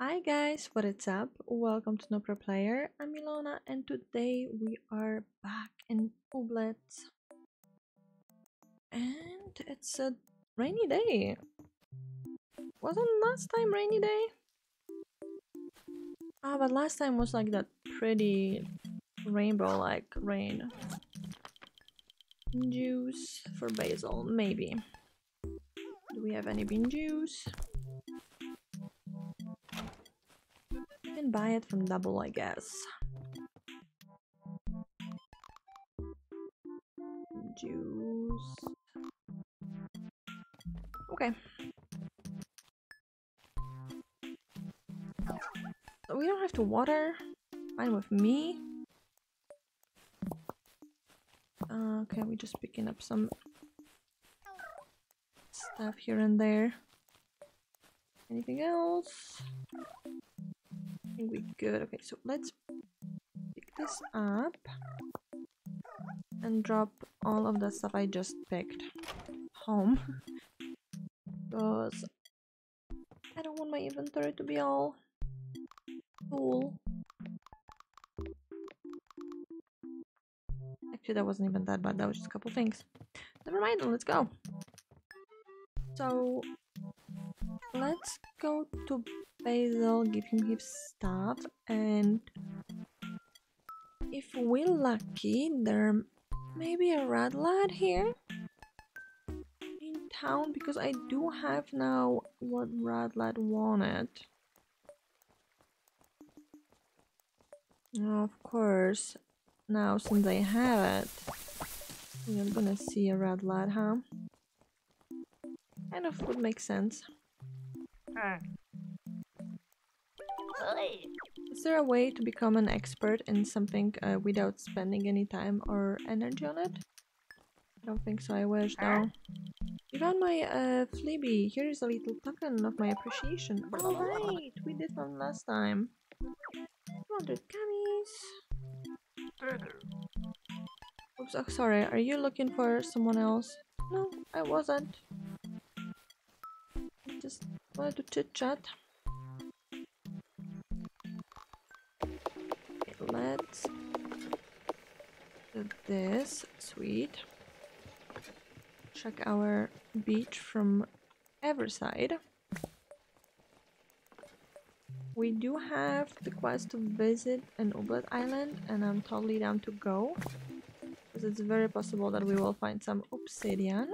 Hi guys, what is up? Welcome to No Pro Player. I'm Ilona and today we are back in Ooblets. And it's a rainy day. Wasn't last time rainy day? Ah, but last time was like that pretty rainbow like rain. Juice for basil, maybe. Do we have any bean juice? Can buy it from Double, I guess. Juice. Okay. So we don't have to water. Fine with me. Uh, okay, we're just picking up some stuff here and there. Anything else? Think we good. Okay, so let's pick this up and drop all of the stuff I just picked home. Because I don't want my inventory to be all full. Actually, that wasn't even that bad. That was just a couple things. Never mind, let's go. So, let's go to Basil, give him his stuff, and if we're lucky, there may be a red lad here in town because I do have now what red lad wanted. Of course, now since I have it, we're gonna see a red lad, huh? Kind of would make sense. Hmm. Is there a way to become an expert in something uh, without spending any time or energy on it? I don't think so, I wish though. You found my uh, Fleabee. Here is a little token of my appreciation. Oh right, we did one last time. 200 gummies. Oops, oh, sorry, are you looking for someone else? No, I wasn't. I just wanted to chit chat. This. Sweet. Check our beach from every side. We do have the quest to visit an Ooblet island and I'm totally down to go. Because it's very possible that we will find some obsidian.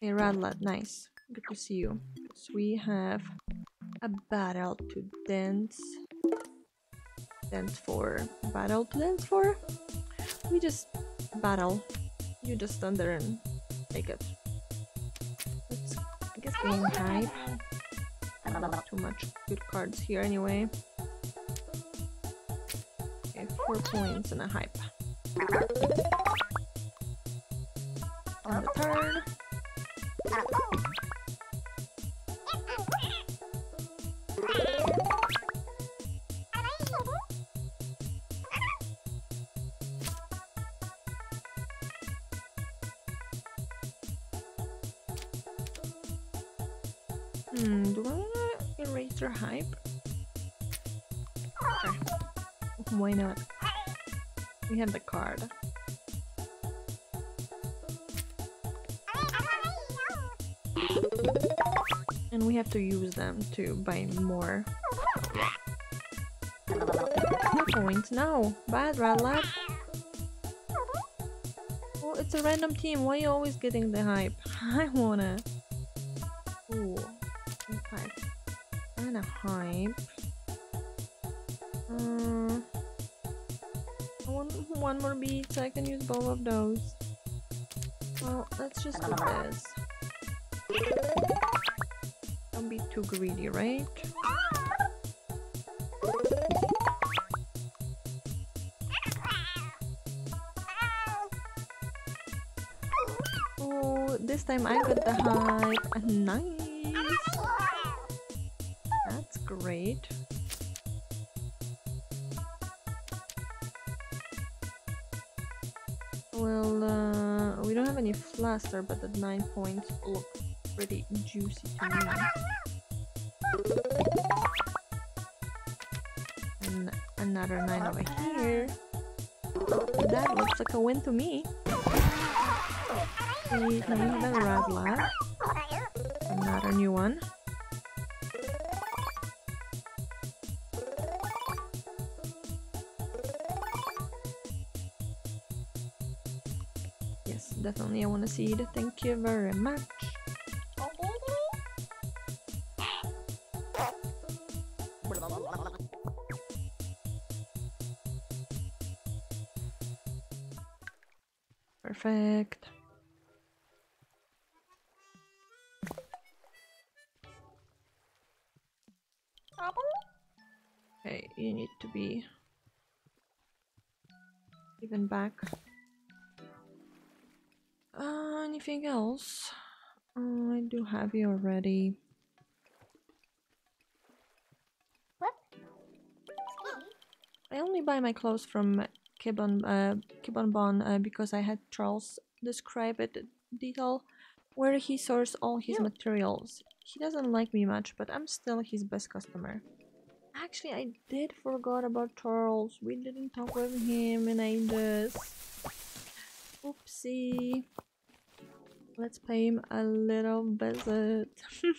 Hey Radlad, nice. Good to see you. So we have a battle to dance. Dance for. Battle to dance for? We just battle. You just stand there and take it. Let's, I guess, game hype. Not too much good cards here anyway. Okay, four points and a hype. Hmm, do I wanna erase their hype? Sure. Why not? We have the card. And we have to use them to buy more. No points, no! Bad red lad! Oh, it's a random team, why are you always getting the hype? I wanna... Ooh. A hype. Uh, I want one more beat so I can use both of those. Well, let's just do this. Don't be too greedy, right? Oh, this time I got the hype. Nice! Great. Well, uh, we don't have any fluster, but the 9 points. Look, pretty juicy to me. And another nine over here. That looks like a win to me. The Radla. Another new one. Definitely I want to see it. Thank you very much. Perfect. Okay, you need to be even back. Anything else? Oh, I do have you already. I only buy my clothes from Kibon, uh, Kibon Bon uh, because I had Charles describe it in detail where he sourced all his materials. He doesn't like me much, but I'm still his best customer. Actually, I did forgot about Charles. We didn't talk with him in ages. Oopsie. Let's pay him a little visit.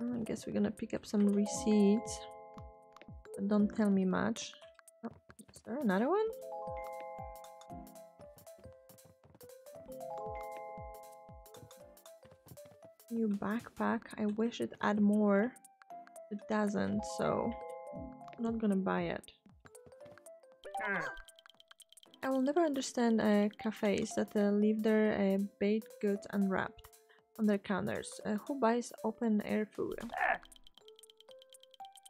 I guess we're gonna pick up some receipts. But don't tell me much. Oh, is there another one? New backpack. I wish it had more. It doesn't, so I'm not gonna buy it. Ah. I will never understand uh, cafes that uh, leave their uh, baked goods unwrapped on their counters. Uh, who buys open air food?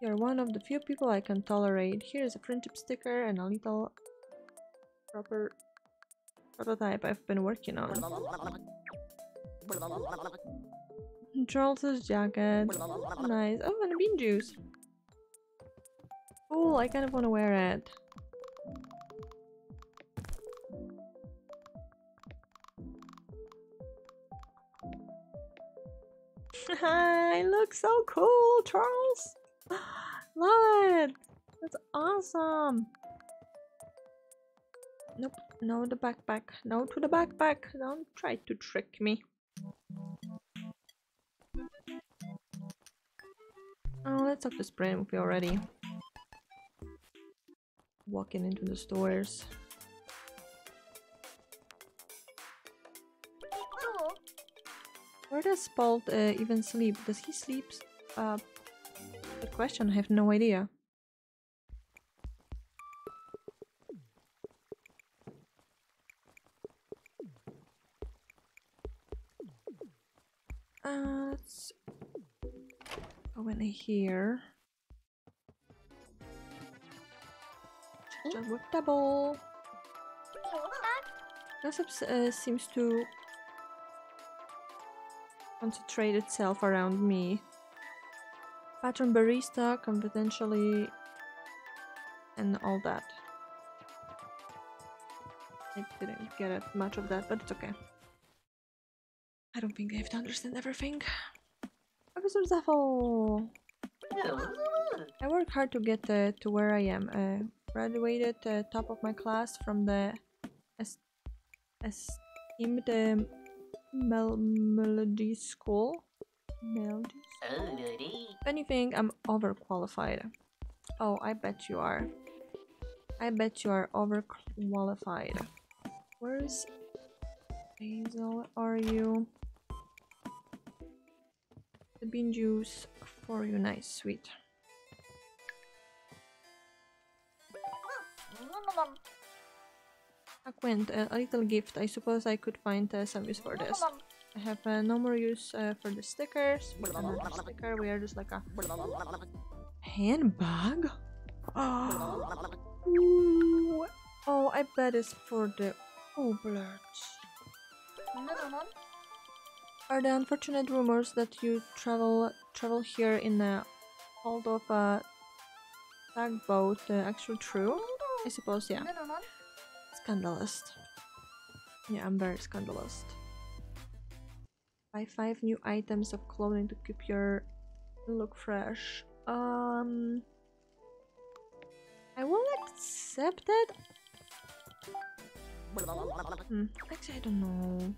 You're one of the few people I can tolerate. Here's a friendship sticker and a little proper prototype I've been working on. Charles's jacket. Nice. Oh, and bean juice. Cool, I kind of want to wear it. I look so cool, Charles. Love it. That's awesome. Nope. No, the backpack. No to the backpack. Don't try to trick me. Oh, let's talk to if we already walking into the stores. Where does Spalt uh, even sleep? Does he sleep? Uh, good question. I have no idea. Uh, let's go in here. Jump with double. Gossip uh, seems to concentrate itself around me. Patron barista, confidentially, and all that. I didn't get it, much of that, but it's okay. I don't think I have to understand everything. Professor Zaffel! I work hard to get uh, to where I am. Uh, graduated uh, top of my class from the es esteemed um, Mel Melody School. Melody? If anything, I'm overqualified. Oh, I bet you are. I bet you are overqualified. Where's Hazel? Are you? The bean juice for you, nice, sweet. A quint, a little gift. I suppose I could find uh, some use for this. I have uh, no more use uh, for the stickers. Sticker, we are just like a handbag. Oh, oh I bet it's for the Ooblets. Are the unfortunate rumors that you travel travel here in the hold of a tugboat uh, actually true? I suppose, yeah. Scandalous. Yeah, I'm very scandalous. Buy five new items of clothing to keep your look fresh. Um, I will accept it. Hmm, actually, I don't know.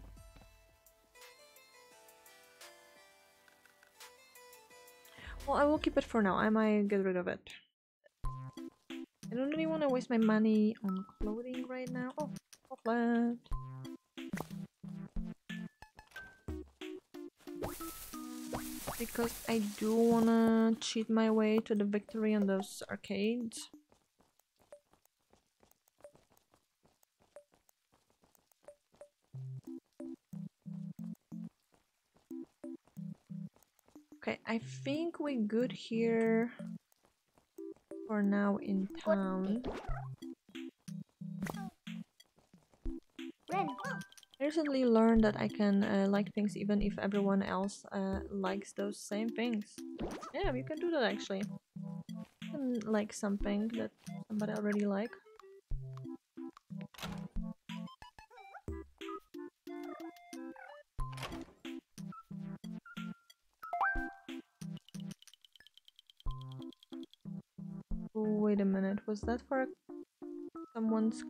Well, I will keep it for now. I might get rid of it. I don't really want to waste my money on clothing right now. Oh, chocolate. Because I do want to cheat my way to the victory on those arcades. Okay, I think we're good here for now in town. I recently learned that I can uh, like things even if everyone else uh, likes those same things. Yeah, we can do that actually. You can like something that somebody already like. Was that for someone's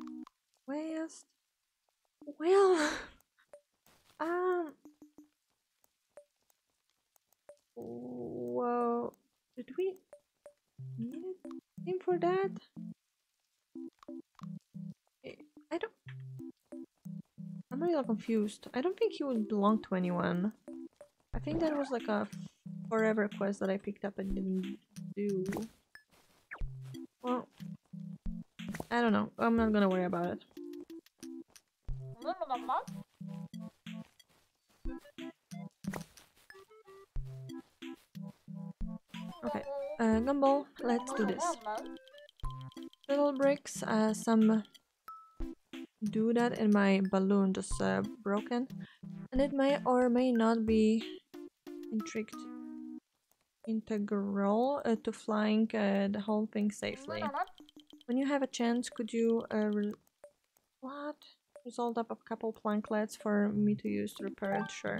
quest? Well, um, whoa, did we need him for that? I don't. I'm little confused. I don't think he would belong to anyone. I think that was like a forever quest that I picked up and didn't do. I don't know. I'm not gonna worry about it. Okay, uh, Gumball, let's do this. Little bricks, uh, some do that and my balloon just uh, broken. And it may or may not be intrigued integral uh, to flying uh, the whole thing safely. When you have a chance, could you uh, what? Result up a couple planklets for me to use to repair it? Sure.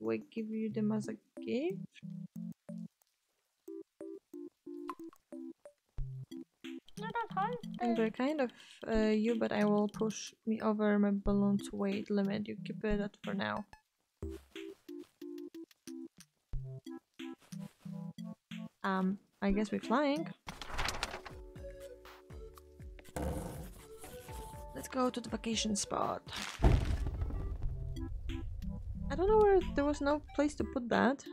Do I give you them as a gift? And they're kind of uh, you, but I will push me over my balloon's weight limit. You keep it at for now. Um, I guess we're flying. Let's go to the vacation spot. I don't know where there was no place to put that.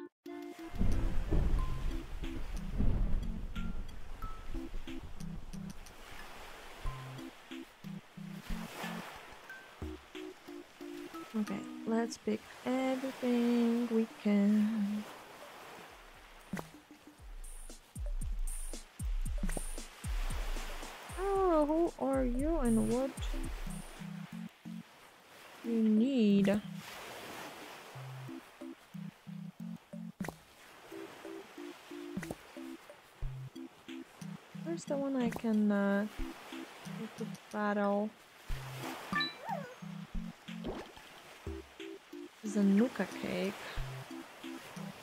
Okay, let's pick everything we can. The one I can uh, go to battle? Zanuka cake.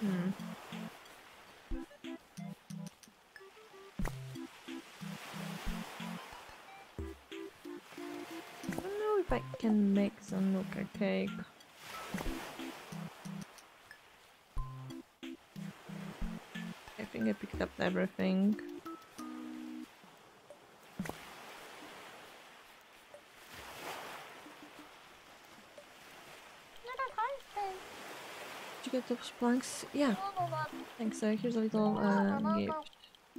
Hmm. I don't know if I can make Zanuka cake. I think I picked up everything. Those planks? Yeah. Thanks. So here's a little uh, gift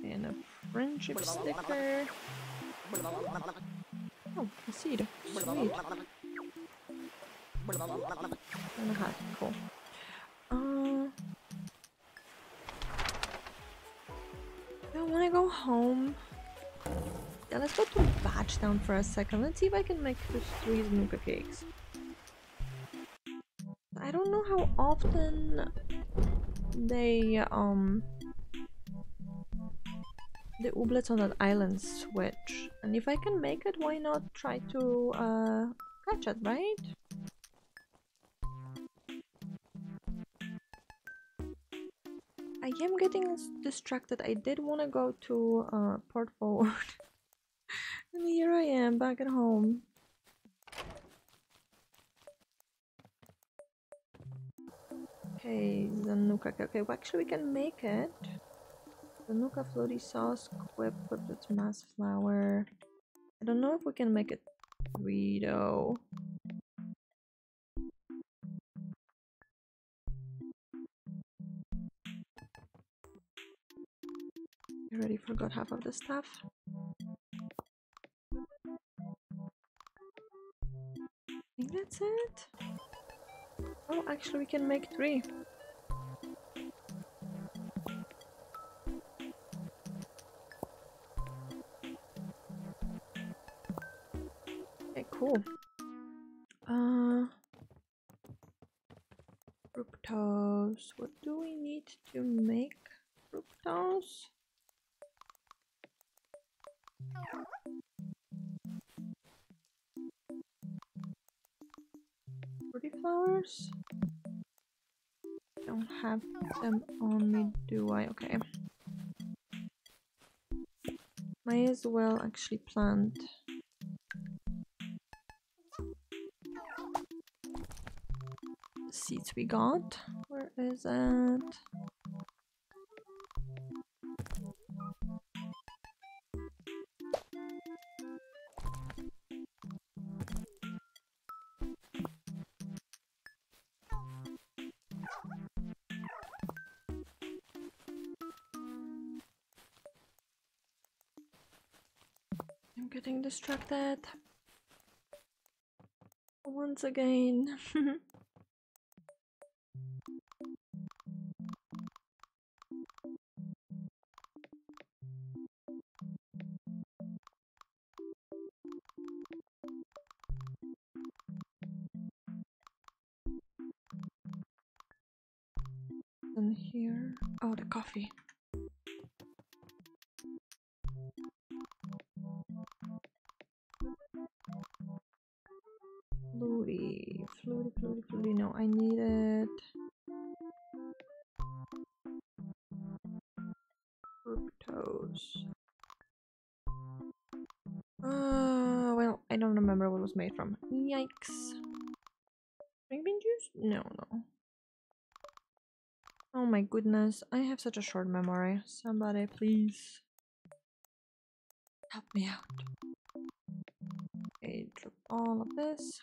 and a friendship sticker. Oh, a seed. Sweet. And a hat. Cool. Uh, I want to go home. Yeah, let's go to Badgetown for a second. Let's see if I can make those three Nuka cakes. Often they um the ooblets on that island switch. And if I can make it, why not try to uh, catch it, right? I am getting distracted. I did want to go to uh, Port Forward. and here I am back at home. Okay, Zanuka. Okay, okay, well, actually, we can make it. Zanuka floaty sauce, quip, quip, that's mass flour. I don't know if we can make it three though. I already forgot half of the stuff. I think that's it. Oh, actually, we can make three. Have them on me, do I? Okay. May as well actually plant seeds we got. Where is it? I'm getting distracted. Once again. and here. Oh, the coffee. Was made from. Yikes. Green bean juice? No, no. Oh my goodness, I have such a short memory. Somebody, please. Help me out. Okay, drop all of this.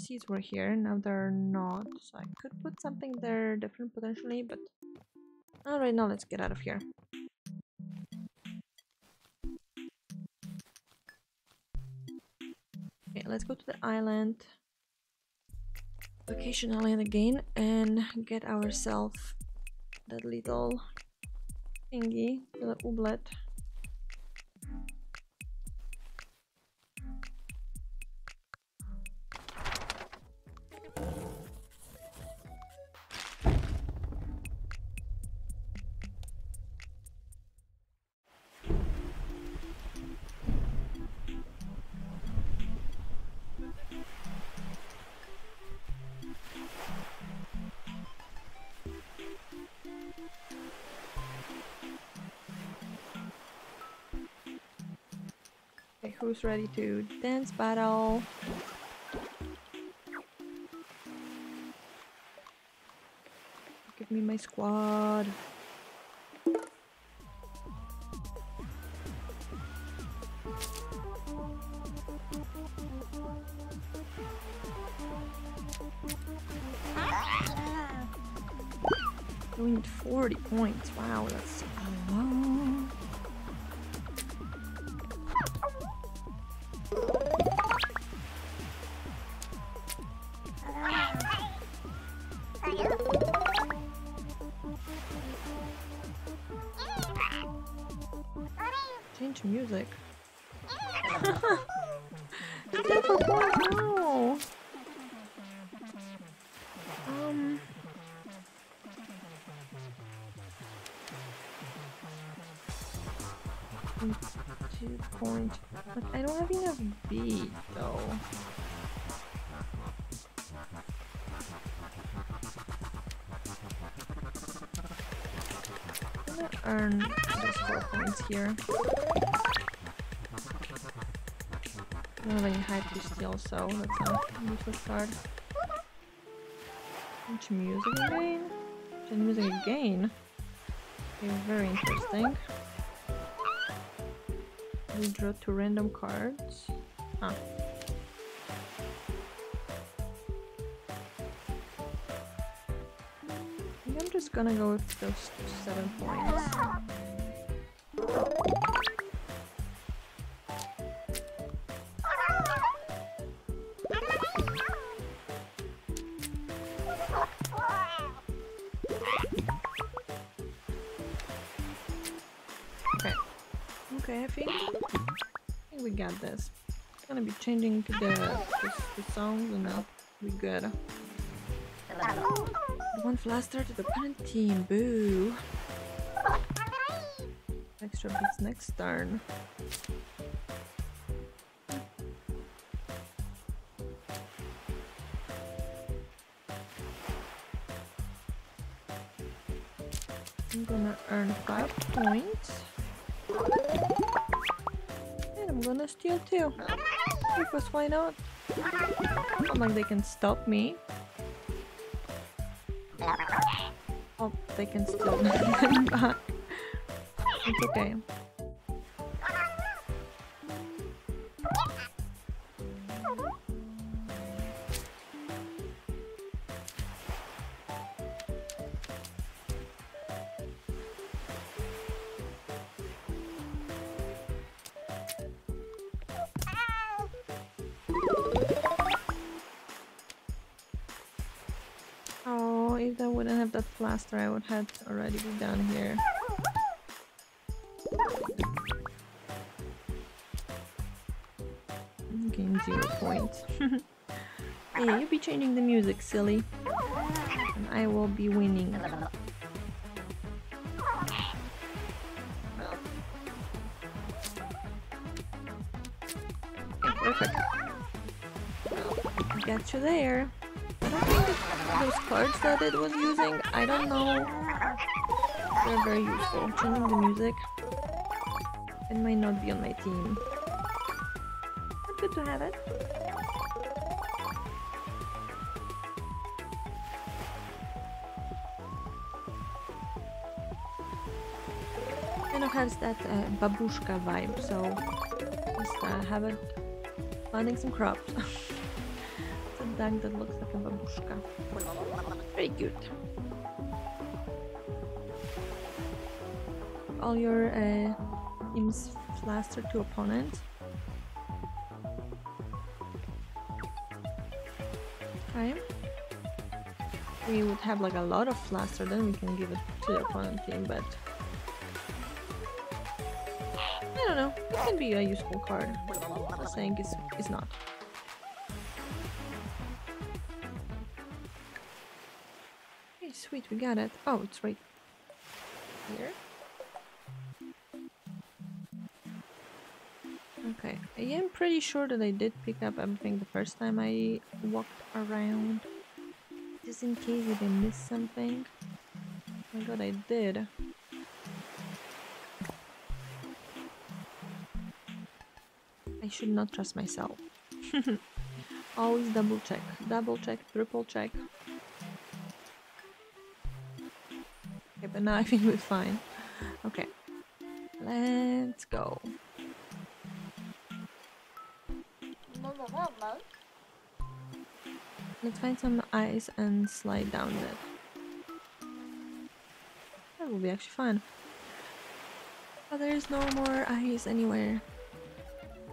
Seeds were here, now they're not. So I could put something there different potentially, but... Alright, now let's get out of here. Let's go to the island. Vacation island again and get ourselves that little thingy, the ooblet. Who's ready to dance battle? Give me my squad. We need 40 points. Wow, that's a lot. Here. I don't have any hype to steal, so that's a useless card. Change music again? Change music again? Okay, very interesting. We draw two random cards. Ah. I think I'm just gonna go with those seven points. Got this. Gonna be changing the, the, the songs and that'll be good. One flaster to the opponent team. Boo. Extra beats next turn. I'm gonna earn five points. Two. Because why not? Not like they can stop me. Oh, they can still back. It's okay. Plaster, I would have already be done here. Gain zero points. hey, you be changing the music, silly. And I will be winning. Okay, perfect. Got you there. Those cards that it was using, I don't know. They're very useful. Changing the music. It might not be on my team. But good to have it. Kind of has that uh, babushka vibe, so just uh, have it planting some crops. it's that looks like a babushka. Very good. All your uh, teams flaster to opponent. Okay. We would have like a lot of flaster, then we can give it to the opponent team, but I don't know. It can be a useful card. I'm not saying it's, it's not. We got it. Oh, it's right here. Okay, I am pretty sure that I did pick up everything the first time I walked around. Just in case if I missed something. Oh my god, I did. I should not trust myself. Always double check. Double check, triple check. Now I think we're fine. Okay. Let's go. Let's find some ice and slide down it. That will be actually fun. But there's no more ice anywhere.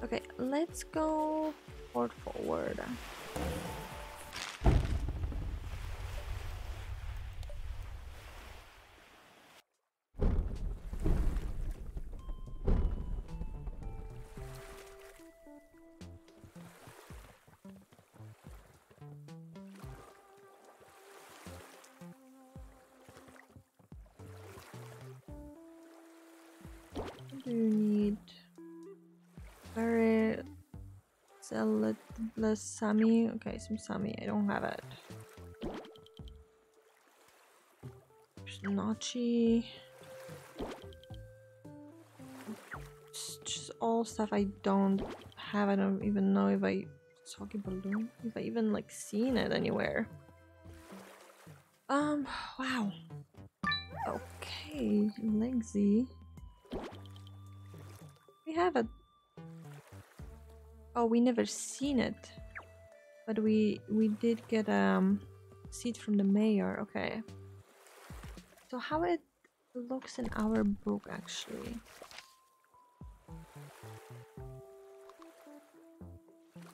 Okay, let's go port forward. Sammy. Okay, some Sammy. I don't have it. Nachi. It's just all stuff I don't have. I don't even know if I Soggy balloon. If I even like seen it anywhere. Um. Wow. Okay, Legsy. We have a. Oh, we never seen it, but we we did get um seed from the mayor. Okay. So how it looks in our book actually.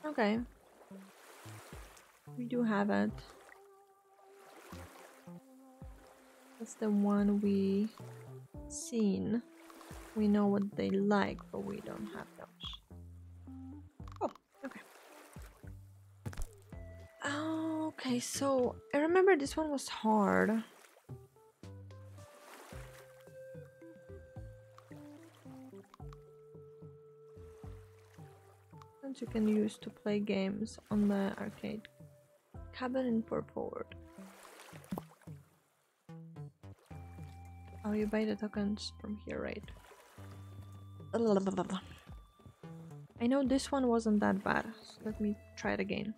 Okay. We do have it. That's the one we seen. We know what they like, but we don't have Okay, so I remember this one was hard. And you can use to play games on the arcade cabin in Purport. Oh, you buy the tokens from here, right? I know this one wasn't that bad, so let me try it again.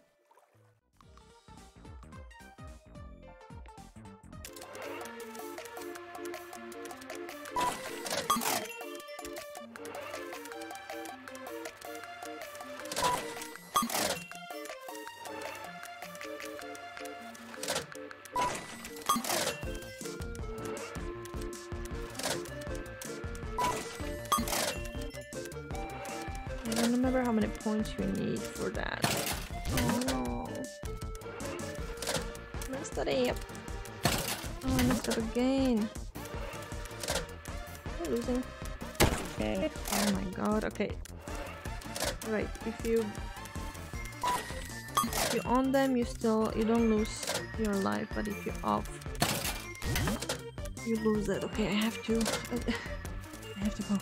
God, okay. Right, if you if you on them you still you don't lose your life, but if you're off you lose it. Okay, I have to I have to go.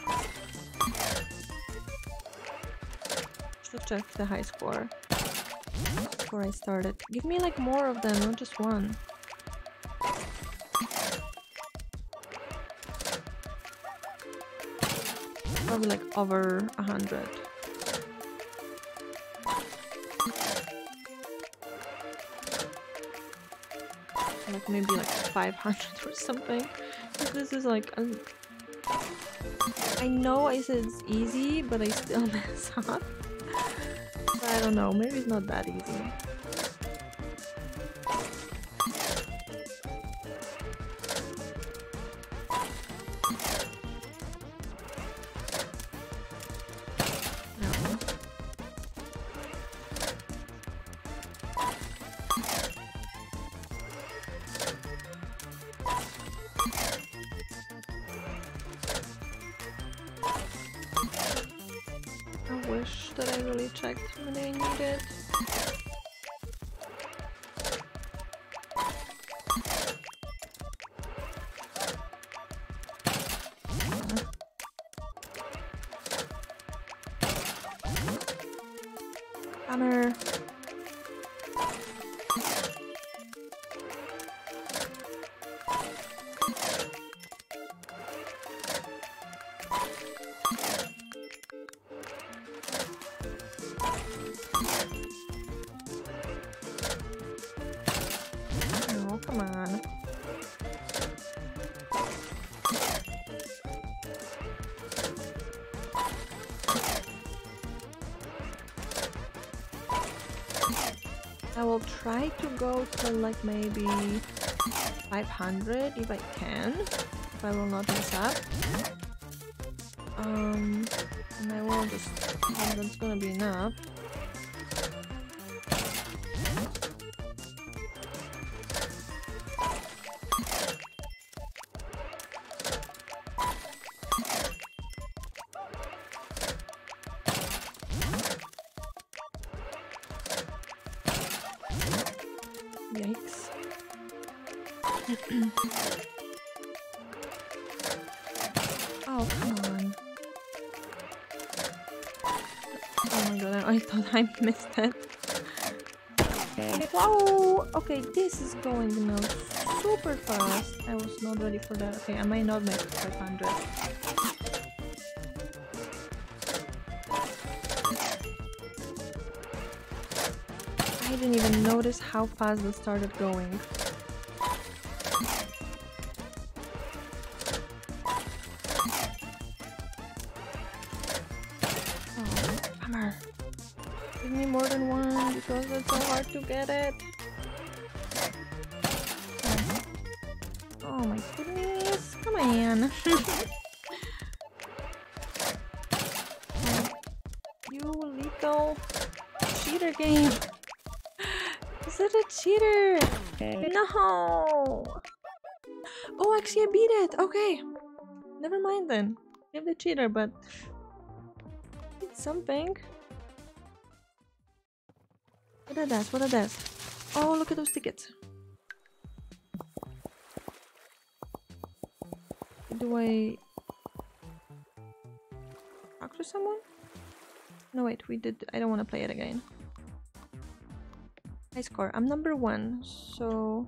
check the high score before I started. Give me like more of them, not just one. Probably like over a hundred. Like maybe like 500 or something. This is like I know I said it's easy, but I still mess up. I don't know, maybe it's not that easy. there. Try to go to like maybe 500 if I can, if I will not mess up. Um, and I will just, that's gonna be enough. Oh my god, I thought I missed that. Okay, wow! Okay, this is going now super fast. I was not ready for that. Okay, I might not make 500. I didn't even notice how fast it started going. No. Oh, actually I beat it. Okay. Never mind then. Give the cheater, but it's something. What are that? What are that? Oh, look at those tickets. Do I talk to someone? No, wait, we did. I don't want to play it again. High score. I'm number one, so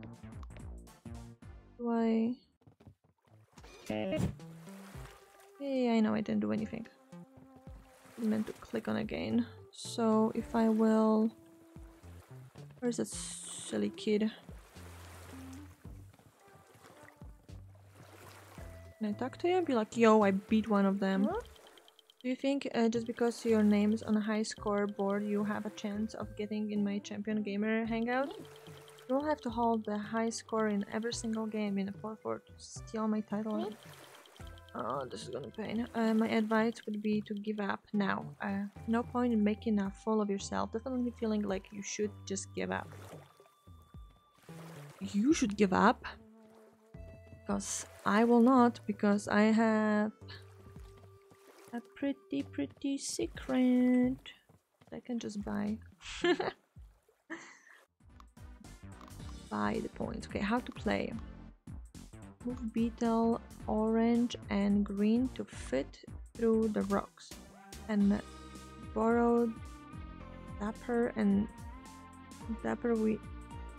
do I? Hey, I know I didn't do anything. I meant to click on again. So if I will, where's that silly kid? Can I talk to you? Be like, yo, I beat one of them. Do you think uh, just because your name's on a high score board, you have a chance of getting in my champion gamer hangout? You'll have to hold the high score in every single game in a 4-4 to steal my title. Oh, this is gonna pain. Uh, my advice would be to give up now. Uh, no point in making a fool of yourself. Definitely feeling like you should just give up. You should give up. Because I will not, because I have a pretty, pretty secret I can just buy. buy the points. Okay, how to play. Move beetle orange and green to fit through the rocks. And borrow dapper and dapper we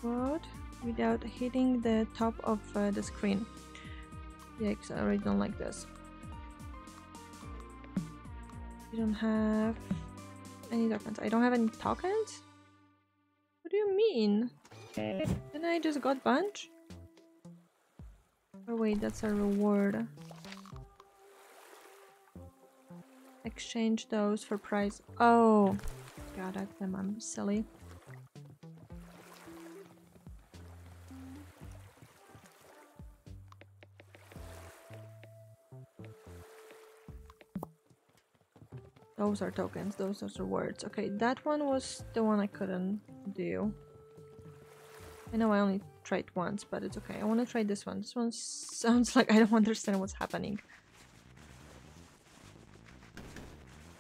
what without hitting the top of uh, the screen. Yikes, I already don't like this. You don't have any tokens. I don't have any tokens? What do you mean? Then I just got bunch? Oh wait, that's a reward. Exchange those for price. Oh, god, I them. I'm silly. Those are tokens, those are the words. Okay, that one was the one I couldn't do. I know I only tried once, but it's okay. I want to try this one. This one sounds like I don't understand what's happening.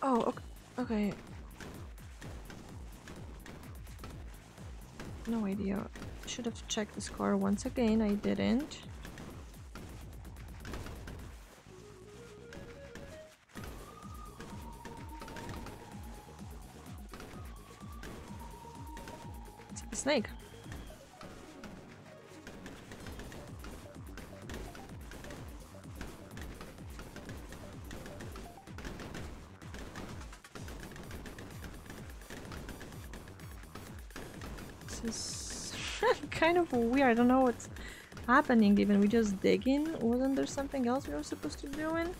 Oh, okay. No idea. Should have checked the score once again. I didn't. Snake. This is kind of weird. I don't know what's happening even. We just dig in? Wasn't there something else we were supposed to do in?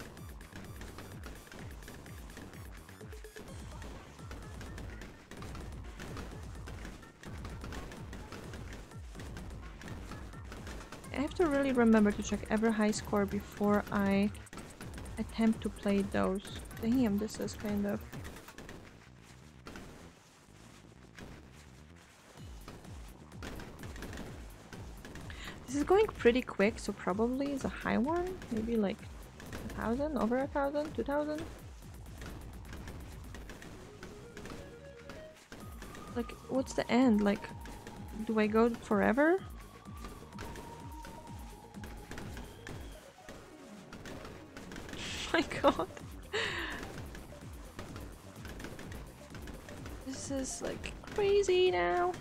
Remember to check every high score before I attempt to play those. Damn, this is kind of... This is going pretty quick, so probably it's a high one. Maybe like a thousand, over a thousand, two thousand. Like, what's the end? Like, do I go forever? My god. This is like crazy now.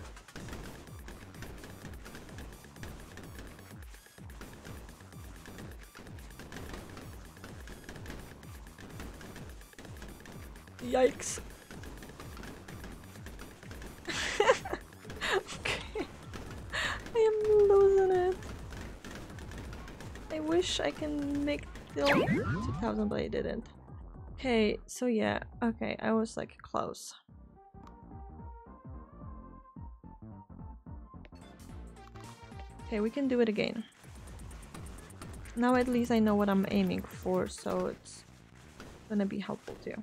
Yikes. okay. I am losing it. I wish I can make still 2000 but I didn't. Okay, so yeah, okay, I was like close. Okay, we can do it again. Now at least I know what I'm aiming for, so it's gonna be helpful too.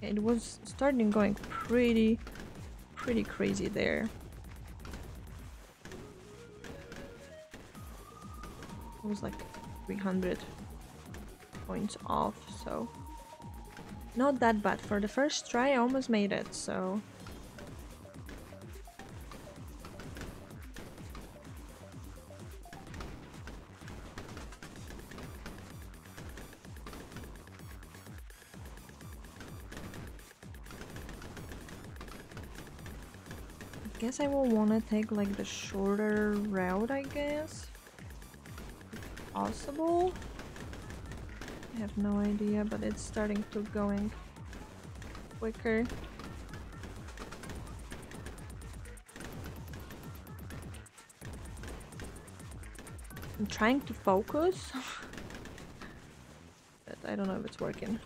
It was starting going pretty, pretty crazy there. Was like 300 points off, so not that bad. For the first try, I almost made it, so I guess I will want to take like the shorter route, I guess. Possible. I have no idea, but it's starting to going quicker. I'm trying to focus, but I don't know if it's working.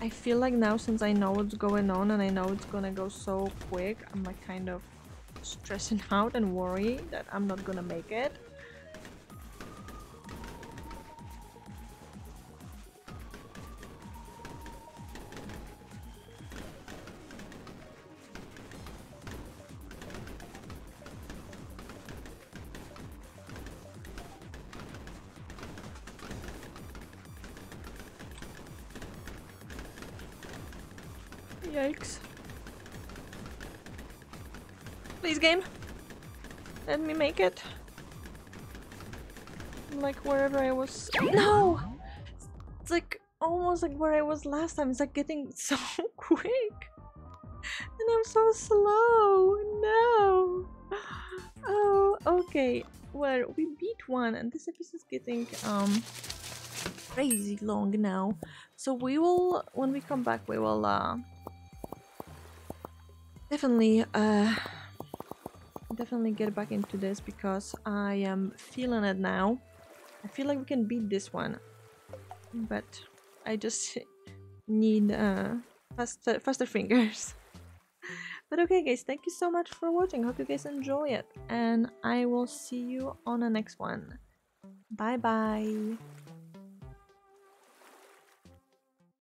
I feel like now since I know what's going on and I know it's gonna go so quick, I'm like kind of stressing out and worried that I'm not gonna make it. Yikes. Please, game. Let me make it. Like wherever I was. No! It's like almost like where I was last time. It's like getting so quick. And I'm so slow. No. Oh, okay. Well, we beat one, and this episode is getting um crazy long now. So we will, when we come back, we will uh definitely uh definitely get back into this because I am feeling it now. I feel like we can beat this one, but I just need uh faster faster fingers. but okay guys, thank you so much for watching. Hope you guys enjoy it and I will see you on the next one. Bye bye.